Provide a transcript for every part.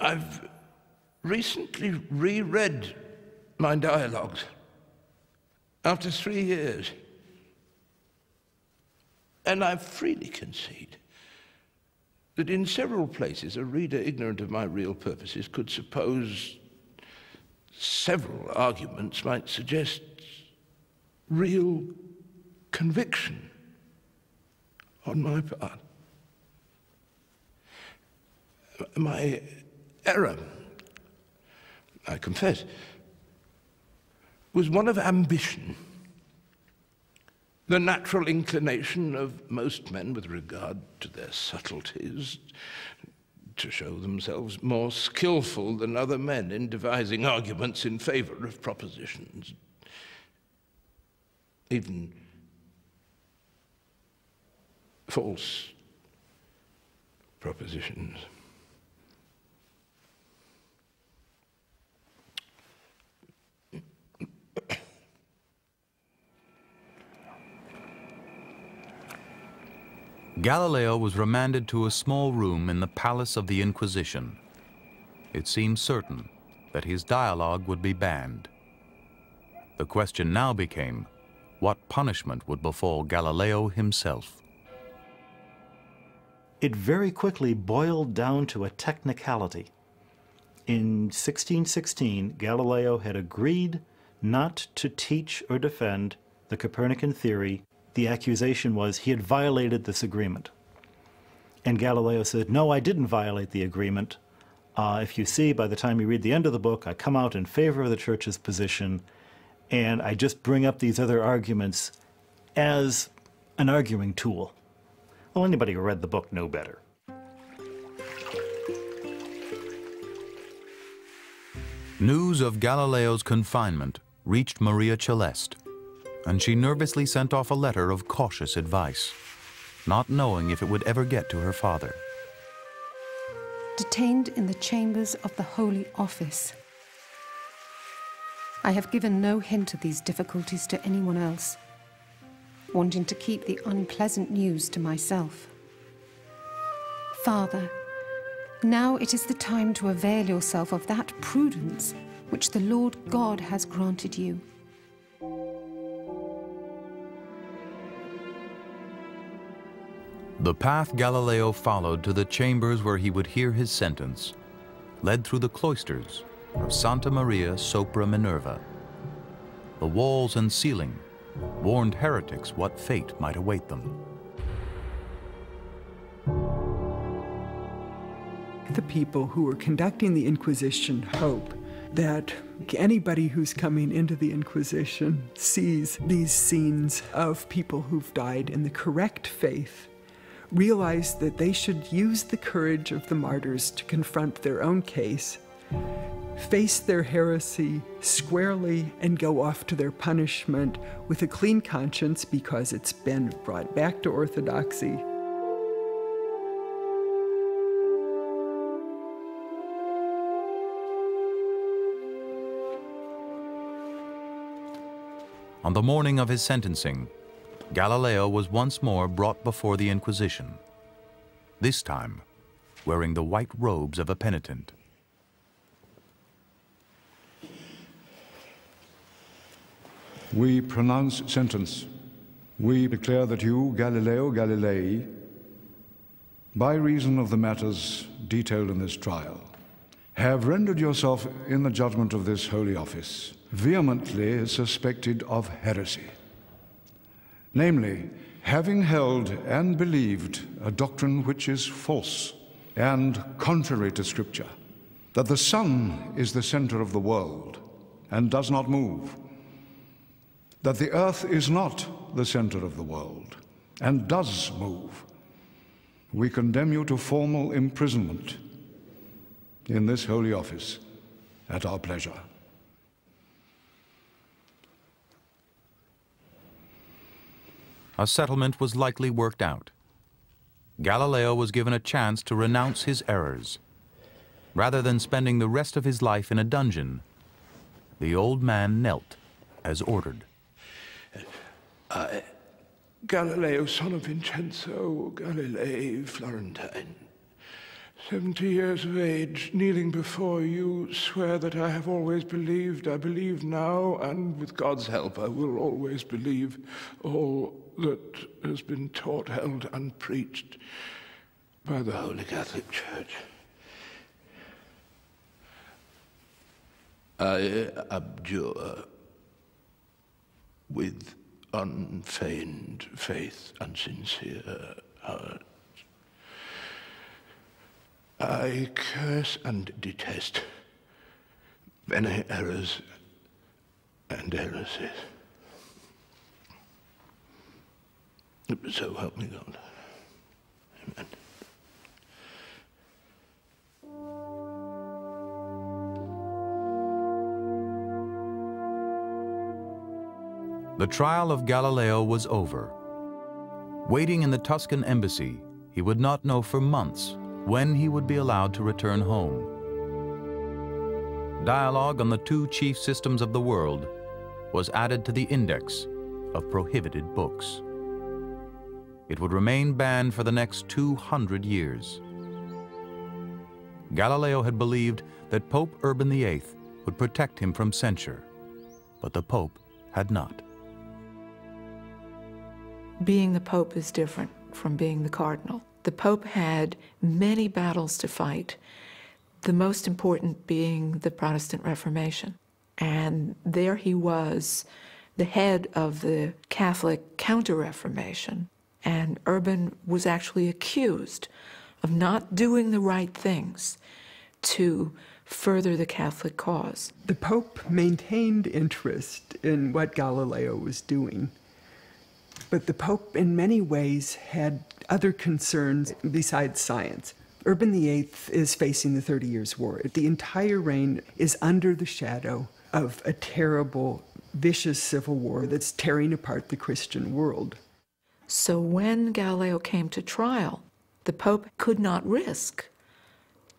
I've recently reread my dialogues after three years. And I freely concede that in several places a reader ignorant of my real purposes could suppose several arguments might suggest real conviction on my part. My error, I confess, was one of ambition, the natural inclination of most men with regard to their subtleties to show themselves more skillful than other men in devising arguments in favor of propositions. Even false propositions. Galileo was remanded to a small room in the Palace of the Inquisition. It seemed certain that his dialogue would be banned. The question now became, what punishment would befall Galileo himself? It very quickly boiled down to a technicality. In 1616, Galileo had agreed not to teach or defend the Copernican theory the accusation was he had violated this agreement. And Galileo said, No, I didn't violate the agreement. Uh, if you see, by the time you read the end of the book, I come out in favor of the church's position, and I just bring up these other arguments as an arguing tool. Well, anybody who read the book know better. News of Galileo's confinement reached Maria Celeste and she nervously sent off a letter of cautious advice, not knowing if it would ever get to her father. Detained in the chambers of the Holy Office. I have given no hint of these difficulties to anyone else, wanting to keep the unpleasant news to myself. Father, now it is the time to avail yourself of that prudence which the Lord God has granted you. The path Galileo followed to the chambers where he would hear his sentence led through the cloisters of Santa Maria sopra Minerva. The walls and ceiling warned heretics what fate might await them. The people who were conducting the Inquisition hope that anybody who's coming into the Inquisition sees these scenes of people who've died in the correct faith realized that they should use the courage of the martyrs to confront their own case, face their heresy squarely, and go off to their punishment with a clean conscience because it's been brought back to orthodoxy. On the morning of his sentencing, Galileo was once more brought before the Inquisition, this time wearing the white robes of a penitent. We pronounce sentence. We declare that you, Galileo Galilei, by reason of the matters detailed in this trial, have rendered yourself in the judgment of this holy office vehemently suspected of heresy namely, having held and believed a doctrine which is false and contrary to Scripture, that the sun is the center of the world and does not move, that the earth is not the center of the world and does move, we condemn you to formal imprisonment in this holy office at our pleasure. A settlement was likely worked out. Galileo was given a chance to renounce his errors. Rather than spending the rest of his life in a dungeon, the old man knelt as ordered. I, Galileo, son of Vincenzo Galilei Florentine, Seventy years of age, kneeling before you, swear that I have always believed, I believe now, and with God's help I will always believe all that has been taught, held, and preached by the Holy Catholic Church. I abjure with unfeigned faith and sincere heart. I curse and detest many errors and heresies. So help me God. Amen. The trial of Galileo was over. Waiting in the Tuscan embassy, he would not know for months when he would be allowed to return home. Dialogue on the two chief systems of the world was added to the index of prohibited books. It would remain banned for the next 200 years. Galileo had believed that Pope Urban VIII would protect him from censure, but the Pope had not being the Pope is different from being the Cardinal. The Pope had many battles to fight, the most important being the Protestant Reformation. And there he was, the head of the Catholic Counter Reformation. And Urban was actually accused of not doing the right things to further the Catholic cause. The Pope maintained interest in what Galileo was doing but the Pope, in many ways, had other concerns besides science. Urban VIII is facing the Thirty Years' War. The entire reign is under the shadow of a terrible, vicious civil war that's tearing apart the Christian world. So when Galileo came to trial, the Pope could not risk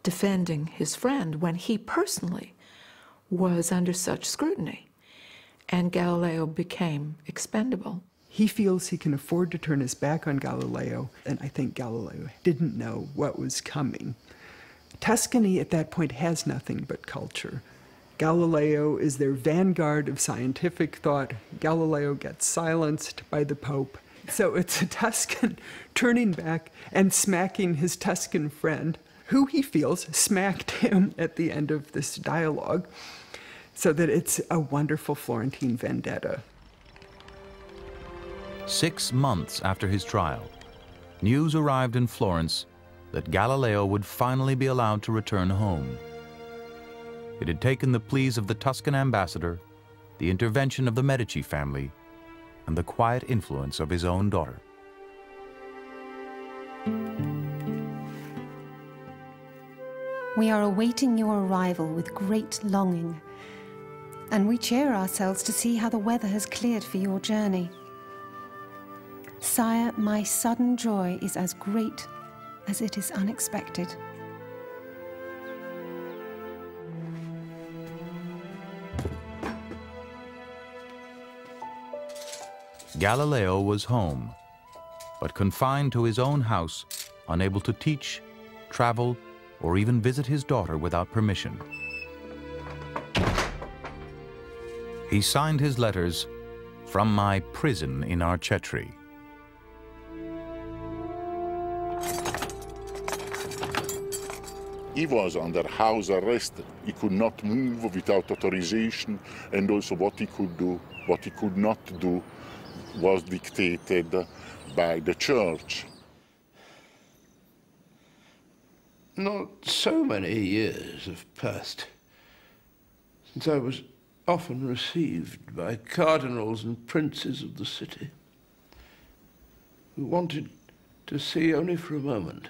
defending his friend when he personally was under such scrutiny. And Galileo became expendable. He feels he can afford to turn his back on Galileo, and I think Galileo didn't know what was coming. Tuscany at that point has nothing but culture. Galileo is their vanguard of scientific thought. Galileo gets silenced by the Pope. So it's a Tuscan turning back and smacking his Tuscan friend, who he feels smacked him at the end of this dialogue, so that it's a wonderful Florentine vendetta. Six months after his trial, news arrived in Florence that Galileo would finally be allowed to return home. It had taken the pleas of the Tuscan ambassador, the intervention of the Medici family, and the quiet influence of his own daughter. We are awaiting your arrival with great longing, and we cheer ourselves to see how the weather has cleared for your journey. Sire, my sudden joy is as great as it is unexpected. Galileo was home, but confined to his own house, unable to teach, travel, or even visit his daughter without permission. He signed his letters, From my prison in Arcetri. he was under house arrest. He could not move without authorization, and also what he could do, what he could not do, was dictated by the church. Not so many years have passed since I was often received by cardinals and princes of the city who wanted to see only for a moment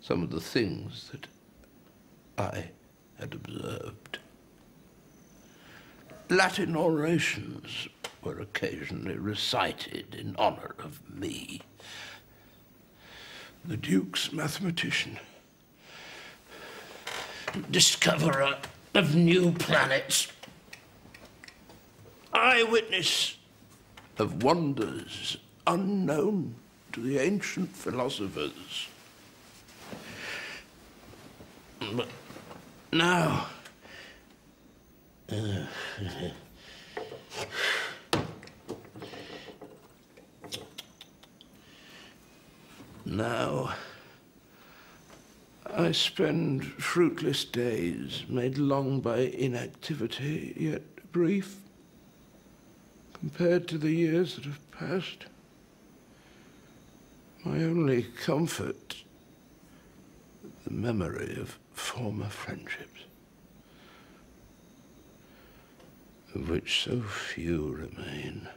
some of the things that I had observed. Latin orations were occasionally recited in honor of me, the Duke's mathematician, discoverer of new planets, eyewitness of wonders unknown to the ancient philosophers. But now... now... I spend fruitless days made long by inactivity, yet brief compared to the years that have passed. My only comfort, the memory of former friendships, of which so few remain.